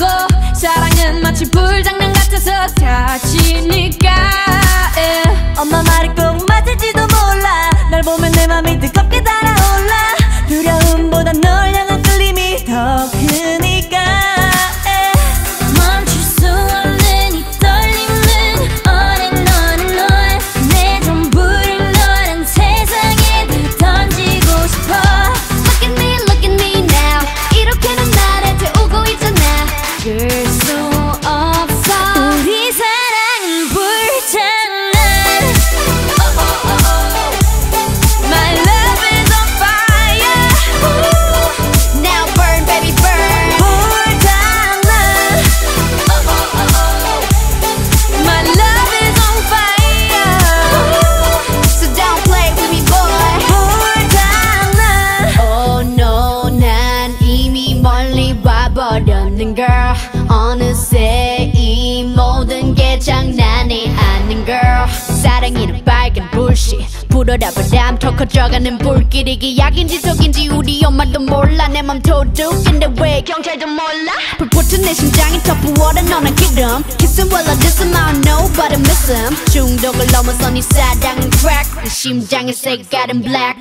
하고 사랑은 마치 불장난 같아서 다치니까 yeah. 엄마 말이 꼭 girl. 어느새 이 모든 게 장난이 아닌 girl. 사랑이는 빨간 불씨. 불어라 바람 더 커져가는 불길이 기약인지 속인지 우리 엄마도 몰라 내 맘 도둑인데 왜 경찰도 몰라 불붙은 내 심장이 더 부어라 너는 기름 Kissing while I diss him I don't know but I miss him 중독을 넘어서 네 사랑은 crack 내 심장의 색깔은 black